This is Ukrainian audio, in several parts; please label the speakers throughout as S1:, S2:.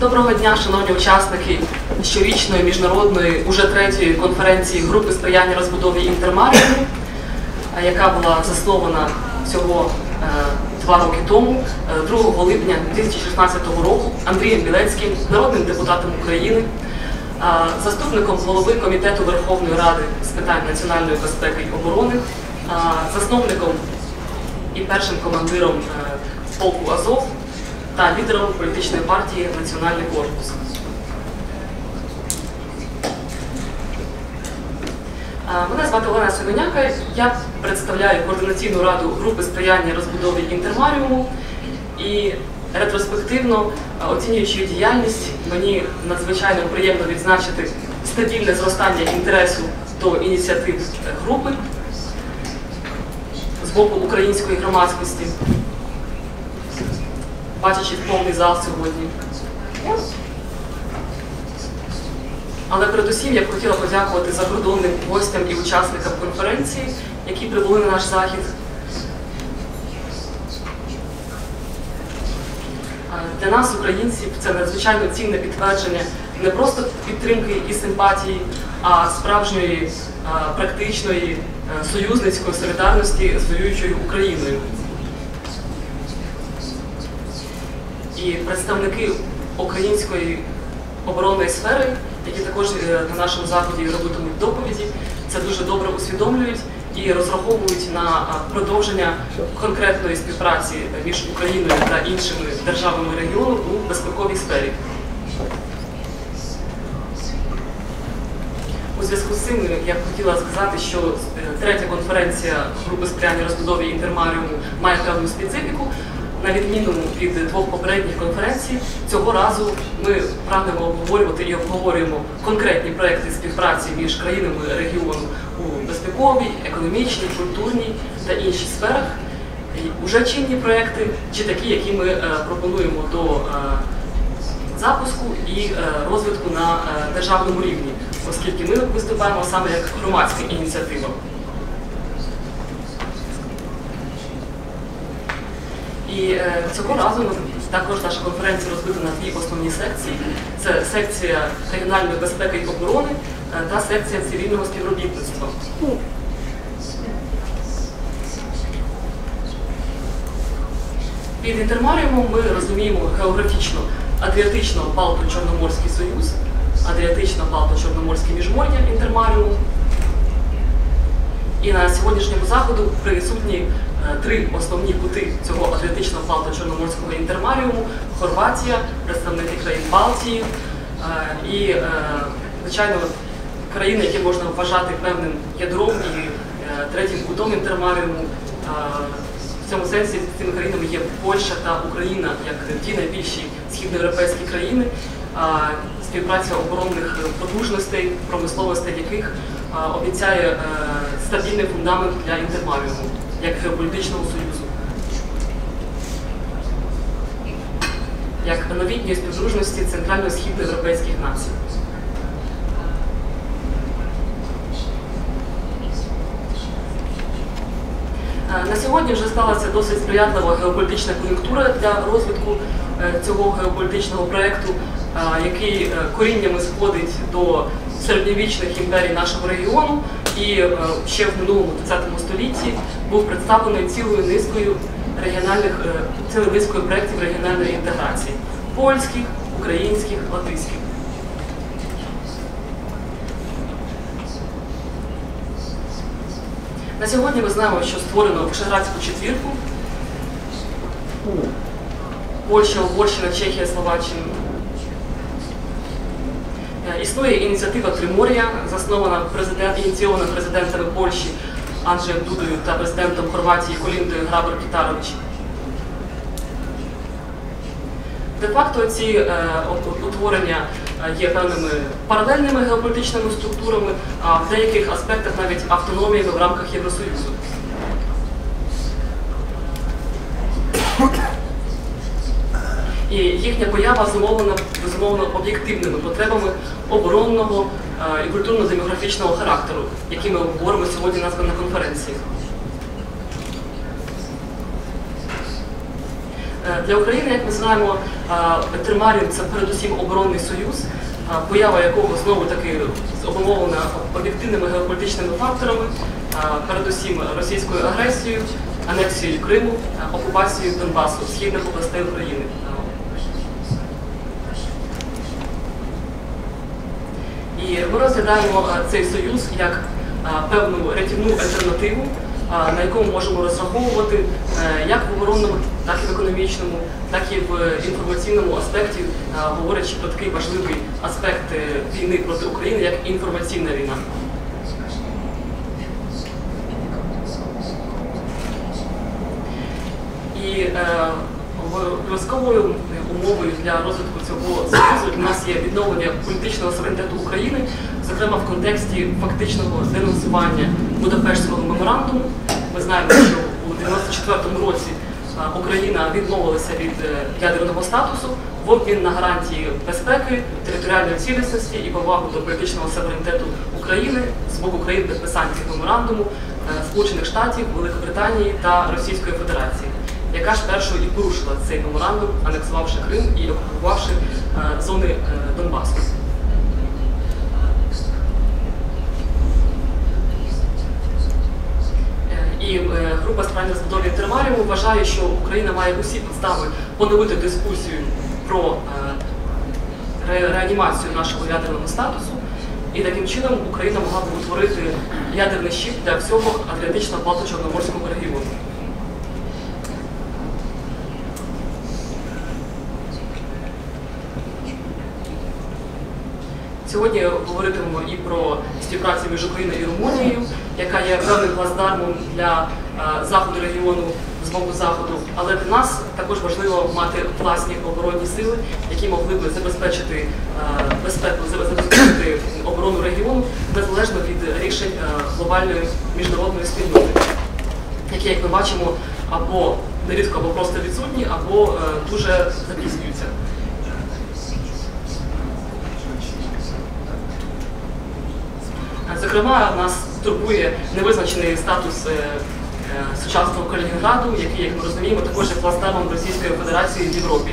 S1: Доброго дня, шановні учасники щорічної міжнародної уже третьої конференції групи сприяння розбудові інтермаріуму, е, яка була заснована всього е, два роки тому, е, 2 липня 2016 року, Андрієм Білецьким, народним депутатом України, е, заступником голови комітету Верховної Ради з питань національної безпеки і оборони, е, засновником і першим командиром е, полку Азов та лідером політичної партії Національний корпус. Мене звати Олена Сидоняка. Я представляю координаційну раду групи сприяння розбудові інтермаріуму і ретроспективно оцінюючи діяльність, мені надзвичайно приємно відзначити стабільне зростання інтересу до ініціатив групи з боку української громадськості, бачачи повний зал сьогодні. Але передусім я б хотіла подякувати закордонним гостям і учасникам конференції, які прибули на наш захід. Для нас, українців, це надзвичайно цінне підтвердження не просто підтримки і симпатії, а справжньої практичної союзницької солідарності з воюючою Україною. І представники української оборонної сфери, які також е, на нашому заході робитимуть доповіді, це дуже добре усвідомлюють і розраховують на продовження конкретної співпраці між Україною та іншими державами регіону у безпековій сфері. У зв'язку з цим я б хотіла сказати, що е, третя конференція групи сприяння розбудові інтермаріуму має певну специфіку. На відміну від двох попередніх конференцій, цього разу ми прагнемо обговорювати і обговорюємо конкретні проекти співпраці між країнами регіону у безпековій, економічній, культурній та інших сферах. Уже чинні проекти чи такі, які ми е, пропонуємо до е, запуску і е, розвитку на державному рівні, оскільки ми виступаємо саме як громадська ініціатива. І е, цього разу також наша конференція розбита на дві основні секції: це секція регіональної безпеки і оборони е, та секція цивільного співробітництва. Під інтермаріумом ми розуміємо географічно Адріатично-Балто-Чорноморський Союз, Адріатично-Балто-Чорноморське міжмор'я інтермаріуму. І на сьогоднішньому заходу присутні три основні пути цього атлетичного Балто-Чорноморського інтермаріуму: Хорватія, представники країн Балтії. Е, і, е, звичайно, країни, які можна вважати певним ядром і е, третім кутом інтермаріуму. В цьому сенсі цими країнами є Польща та Україна як ті найбільші східноєвропейські країни, співпраця оборонних потужностей, промисловостей яких обіцяє стабільний фундамент для інтермаріуму як геополітичного союзу. Як новітньої співдружності центрально-східноєвропейських націй. Е, На сьогодні вже склалася досить сприятлива геополітична кон'юнктура для розвитку е, цього геополітичного проєкту, е, який коріннями сходить до середньовічних імперій нашого регіону і е, ще в минулому 20 столітті був представлений цілою низкою регіональних е, цілою низкою проєктів регіональної інтеграції польських, українських, латиських. На сьогодні ми знаємо, що створено Вишеградську четвірку. Польща, Угорщина, Чехія, Словаччина. Існує ініціатива Тримор'я, заснована президент, ініційована президентами Польщі Анджеєм Дудою та президентом Хорватії Коліндою Грабер Кітарович. Де-факто ці е, утворення е, є певними паралельними геополітичними структурами, а в деяких аспектах навіть автономіями в рамках Євросоюзу. І їхня поява зумовлена безумовно об'єктивними потребами оборонного е, і культурно-демографічного характеру, які ми обговоримо сьогодні на на конференції. Е, Для України, як ми знаємо, е, Термаріум це передусім оборонний союз, поява якого знову таки обумовлена об'єктивними геополітичними факторами, передусім російською агресією, анексією Криму, окупацією Донбасу, східних областей України. І ми розглядаємо е, цей союз як е, певну рятівну альтернативу, е, на яку можемо розраховувати як в оборонному, так і в економічному, так і в інформаційному аспекті, говорячи про такий важливий аспект війни проти України, як інформаційна війна. І обов'язковою умовою для розвитку цього союзу для нас є відновлення політичного суверенітету України, зокрема в контексті фактичного денонсування Будапештського меморандуму. Ми знаємо, що у 94-му році Україна відмовилася від е, ядерного статусу в обмін на гарантії безпеки, територіальної цілісності і повагу до політичного суверенітету України з боку країн підписантів меморандуму е, Сполучених Штатів, Великобританії та Російської Федерації, яка ж першою і порушила цей меморандум, анексувавши Крим і окупувавши е, зони е, Донбасу. Е, І група спеціальної збудови Інтермаріуму вважає, що Україна має усі підстави поновити дискусію про ре- реанімацію нашого ядерного статусу. І таким чином Україна могла б утворити ядерний щит для всього Атлантичного Балто-Чорноморського регіону. Сьогодні говоритимемо і про співпрацю між Україною і Румунією, яка є певним плацдармом для е, заходу регіону з боку заходу. Але для нас також важливо мати власні оборонні сили, які могли б забезпечити е, безпеку, забезпечити оборону регіону незалежно від рішень е, глобальної міжнародної спільноти, які, як ми бачимо, або нерідко або просто відсутні, або дуже запізнюються. Зокрема, нас турбує невизначений статус е, е, сучасного Калінінграду, який, як ми розуміємо, також є плацдармом Російської Федерації в Європі.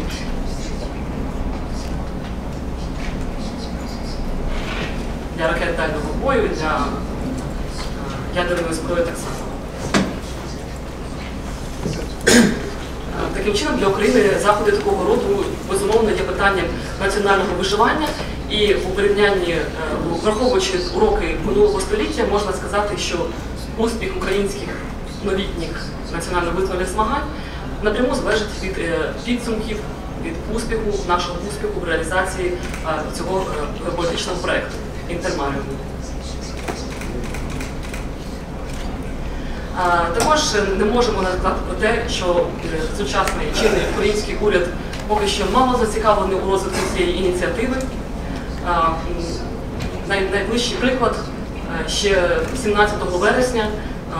S1: Для ракет дальнього бою, для е, ядерної зброї так само. Таким чином, для України заходи такого роду безумовно є питанням національного виживання. І у порівнянні, е, враховуючи уроки минулого століття, можна сказати, що успіх українських новітніх національно-визвольних змагань напряму залежить від е, підсумків, від успіху, нашого успіху в реалізації е, цього політичного проєкту інтермаріуму. Також не можемо не про те, що сучасний чинний український уряд поки що мало зацікавлений у розвитку цієї ініціативи. Найближчий приклад е, ще 17 вересня е,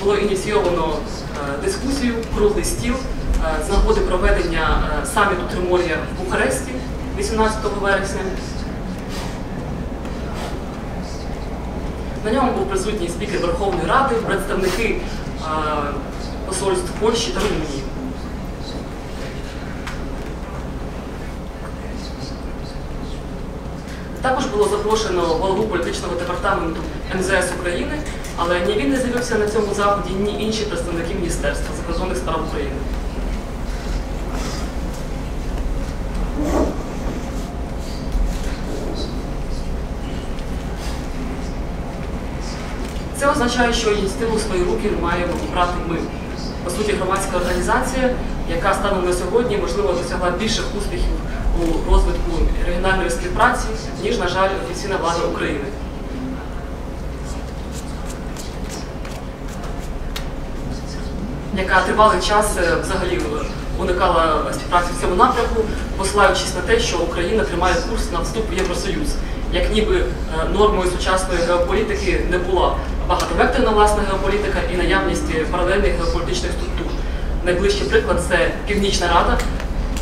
S1: було ініційовано е, дискусію, круглий стіл з нагоди проведення саміту Тримор'я в Бухаресті 18 вересня. На ньому був присутній спікер Верховної Ради, представники посольств Польщі та Румунії. Також було запрошено голову політичного департаменту МЗС України, але ні він не з'явився на цьому заході, ні інші представники Міністерства закордонних справ України. Це означає, що ініціативу в свої руки маємо брати ми. По суті, громадська організація, яка станом на сьогодні, можливо, досягла більших успіхів у розвитку регіональної співпраці, ніж, на жаль, офіційна влада України. яка тривалий час е, взагалі уникала співпраці в цьому напрямку, посилаючись на те, що Україна тримає курс на вступ в Євросоюз. Як ніби е, нормою сучасної геополітики не була багатовекторна власна геополітика і наявність паралельних геополітичних структур. Найближчий приклад це Північна Рада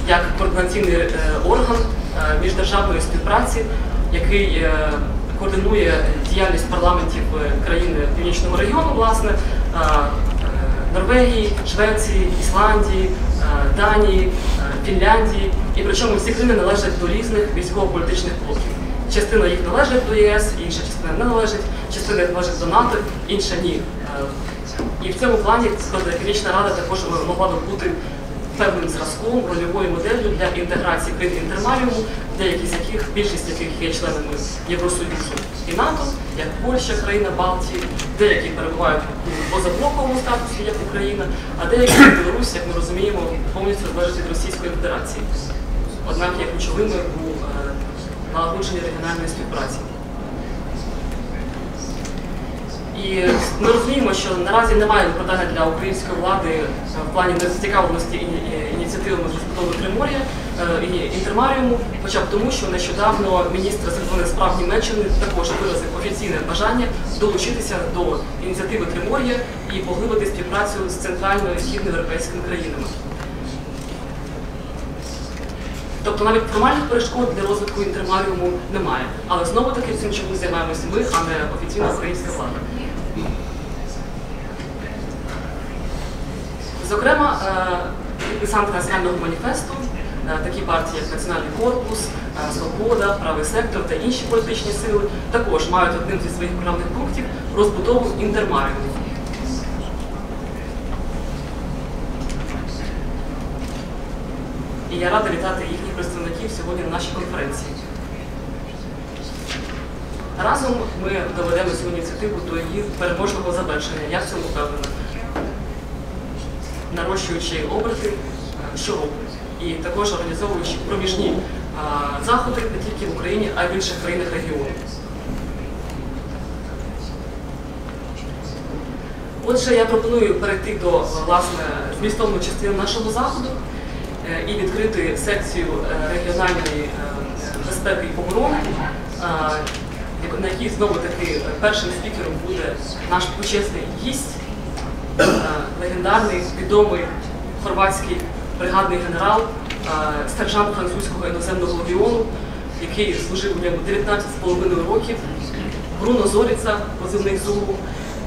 S1: як координаційний е, орган е, міждержавної співпраці, який е, координує діяльність парламентів країн Північного регіону, власне, Норвегії, Швеції, Ісландії, Данії, Фінляндії. І причому всі країни належать до різних військово-політичних блоків. Частина їх належить до ЄС, інша частина не належить, частина належить до НАТО, інша ні. І в цьому плані Північна Рада також могла би бути певним зразком, рольовою моделлю для інтеграції країн інтермаріуму, деякі з яких, більшість яких є членами Євросоюзу і НАТО, як Польща, країна Балтії, деякі перебувають у позаблоковому статусі, як Україна, а деякі як Білорусь, як ми розуміємо, повністю залежать від Російської Федерації. Однак є ключовими у е, налагодженні регіональної співпраці. І ми розуміємо, що наразі немає виправдання для української влади в плані незацікавленості іні- ініціативами з розбудови Тримор'я е, і інтермаріуму, хоча б тому, що нещодавно міністр закордонних справ Німеччини також виразив офіційне бажання долучитися до ініціативи Тримор'я і поглибити співпрацю з центральною і східноєвропейськими країнами. Тобто навіть формальних перешкод для розвитку інтермаріуму немає. Але знову таки цим чомусь займаємося ми, а не офіційна українська влада. Зокрема, е, підписанти національного маніфесту, е, такі партії, як Національний корпус, е, Свобода, Правий сектор та інші політичні сили, також мають одним зі своїх програмних пунктів розбудову інтермаріуму. І я рада вітати їхніх представників сьогодні на нашій конференції. Разом ми доведемо цю ініціативу до її переможного завершення. Я в цьому впевнена. Нарощуючи оберти е, щороку і також організовуючи проміжні е, заходи не тільки в Україні, а й в інших країнах регіону. Отже, я пропоную перейти до власне змістовної частини нашого заходу е, і відкрити секцію регіональної безпеки і оборони, на якій знову таки першим спікером буде наш почесний гість, легендарний відомий хорватський бригадний генерал, е, французького іноземного легіону, який служив у ньому 19,5 років, Бруно Зоріца, позивний Зубу,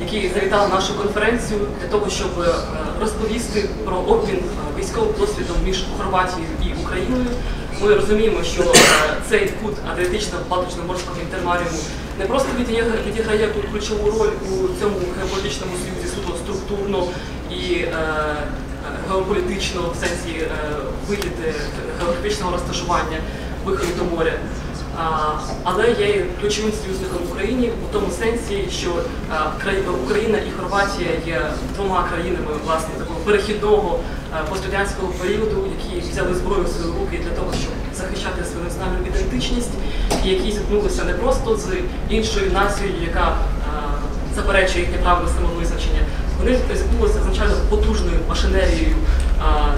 S1: який завітав нашу конференцію для того, щоб е, розповісти про обмін е, військовим досвідом між Хорватією і Україною. Ми розуміємо, що е, цей кут Адріатичного Балтично-Морського інтермаріуму не просто відіграє, ключову роль у цьому геополітичному союзі суто структурно і е, е, геополітично в сенсі е, географічного розташування виходу до моря. Але є ключовим союзником Україні у тому сенсі, що Україна і Хорватія є двома країнами такого перехідного пострадянського періоду, які взяли зброю в свої руки для того, щоб захищати свою національну ідентичність, які зіткнулися не просто з іншою нацією, яка заперечує їхнє право на самовизначення. Вони зіткнулися з надзвичайно потужною машинерією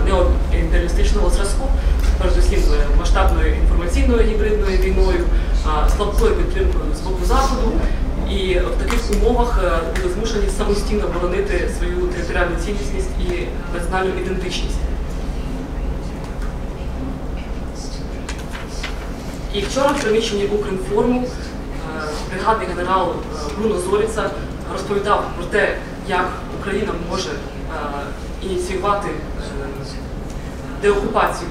S1: неоімперіалістичного зразку, передусім з масштабною інформаційною гібридною війною, слабкою підтримкою з боку заходу. І в таких умовах е, були змушені самостійно боронити свою територіальну цілісність і національну ідентичність. І вчора в приміщенні Укрінформу е, бригадний генерал е, Бруно Зоріца розповідав про те, як Україна може е, ініціювати деокупацію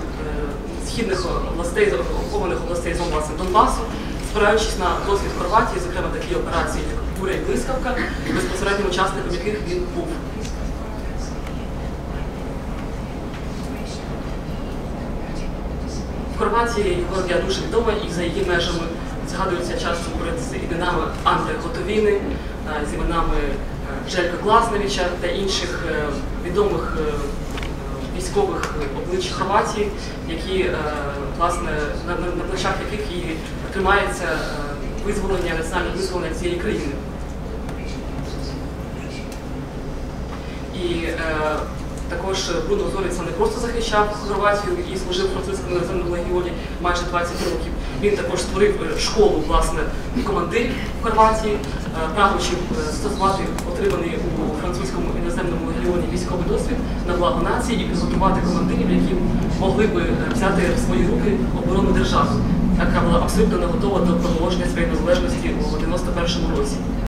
S1: східних областей, окупованих областей з власне Донбасу, спираючись на досвід Хорватії, зокрема такі операції, як Буря і Блискавка, безпосереднім учасником яких він був. В Хорватії його дуже відоме і за її межами згадуються часто поряд з іменами Андрея Готовіни, з іменами Желька Глазневича та інших е, відомих е, військових облич Хорватії, які е, власне на, на, на плечах яких і тримається визволення, національне визволення цієї країни. І також Бруно Зоріца не просто захищав Хорватію і служив французькому іноземному легіоні майже 20 років. Він також створив е, школу власне командирів в Хорватії, е, прагнучи е, стосувати отриманий у французькому іноземному легіоні військовий досвід на благо нації і підготувати командирів, які могли би взяти в свої руки оборону держави, яка була абсолютно не готова до проголошення своєї незалежності у 91-му році.